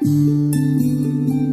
you